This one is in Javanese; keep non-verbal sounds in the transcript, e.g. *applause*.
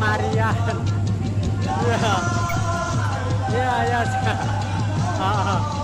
Marian. *laughs* Ya. Ya, ya. *laughs* Ah. ah.